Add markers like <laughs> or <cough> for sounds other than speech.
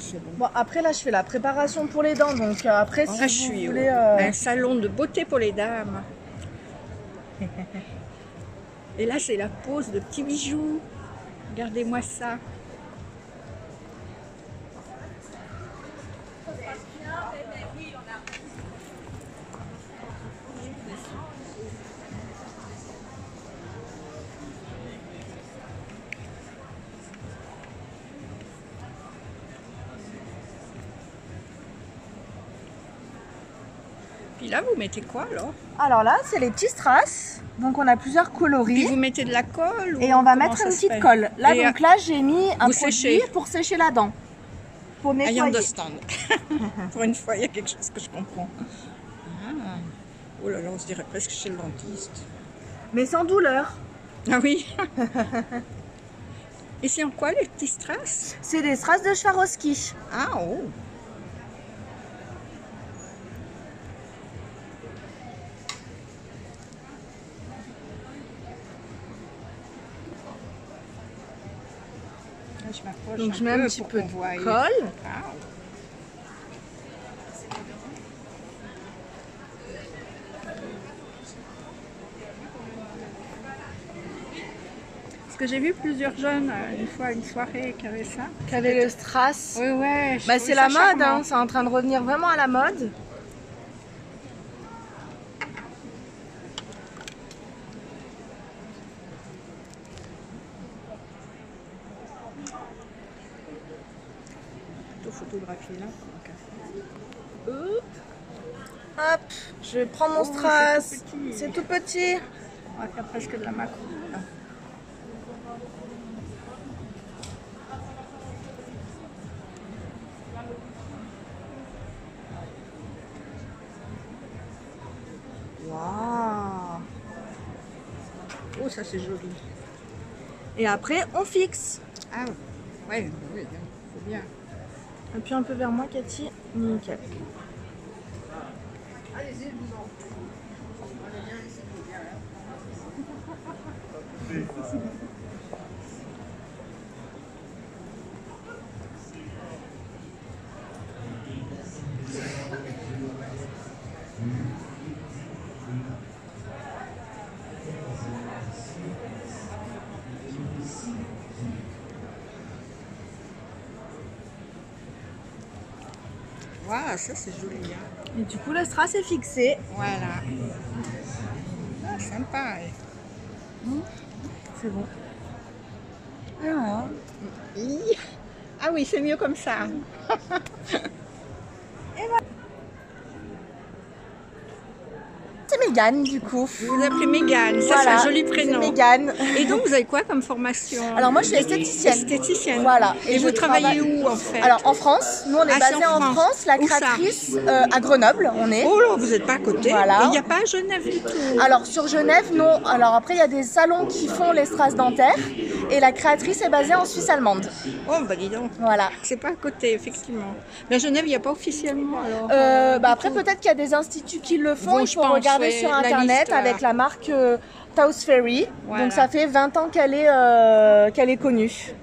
c'est bon. Bon, après là, je fais la préparation pour les dents. Donc euh, après, si vous je suis voulez... au- euh, un salon de beauté pour les dames. <laughs> Et là, c'est la pose de petits bijoux. Regardez-moi ça. Puis là, vous mettez quoi alors Alors là, c'est les petits strass. Donc on a plusieurs Puis coloris. vous mettez de la colle Et on va mettre une petite colle. Là, Et, donc là, j'ai mis un produit séchez. pour sécher la dent. Pour I nettoyer. understand. <laughs> Pour une fois, il y a quelque chose que je comprends. Ah. Oh là là, on se dirait presque chez le dentiste. Mais sans douleur. Ah oui. <laughs> Et c'est en quoi les petits strass C'est des strass de Swarovski. Ah oh. Je Donc je mets un petit peu qu'on voie. de colle. Parce que j'ai vu plusieurs jeunes euh, une fois une soirée qui avaient ça. Qui avait le strass. Oui, ouais. Bah, c'est la mode, hein. c'est en train de revenir vraiment à la mode. Photographier là. pendant. Hop. Hop, je vais prendre mon Oh, strass. c'est tout petit. C'est tout petit. On va faire presque de la macro. là. Waouh. Oh, ça c'est joli. Et après, on fixe. Ah ouais, oui, c'est bien. Appuie un peu vers moi, Cathy. Nickel. Waouh, ça c'est joli. Hein. Et du coup, le strass est fixé. Voilà. Ah, sympa. hein. C'est bon. Ah. Ah oui, c'est mieux comme ça. <laughs> Mégane, du coup. Vous vous appelez Mégane, ça Voilà, c'est un joli prénom. Mégane. Et donc vous avez quoi comme formation Alors moi, je suis esthéticienne. Esthéticienne. Voilà. Et, Et vous travaillez travaille- où en fait Alors en France, nous on est Ah, basé en en France. France, la Où créatrice euh, à Grenoble, on est. Oh là, vous n'êtes pas à côté. Voilà. Il n'y a pas à Genève du tout. Alors sur Genève, non. Alors après, il y a des salons qui font les strass dentaires et la créatrice est basée en Suisse allemande. Oh bah dis donc. Voilà. C'est pas à côté, effectivement. Mais à Genève, il n'y a pas officiellement alors. Euh, bah après, peut-être qu'il y a des instituts qui le font. Bon, il je faut pense, regarder sur la internet liste, avec la marque euh, Taos Ferry. Voilà. Donc ça fait 20 ans qu'elle est, euh, qu'elle est connue.